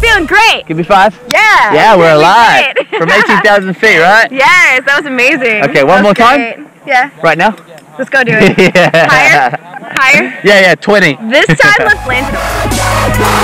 Feeling great. Give me five. Yeah. Yeah, we're alive. From 18,000 feet, right? Yes, that was amazing. Okay, one more was time? Yeah, Right now? Let's go do it. yeah. Higher? Higher? Yeah, yeah, 20. This time, let's land it.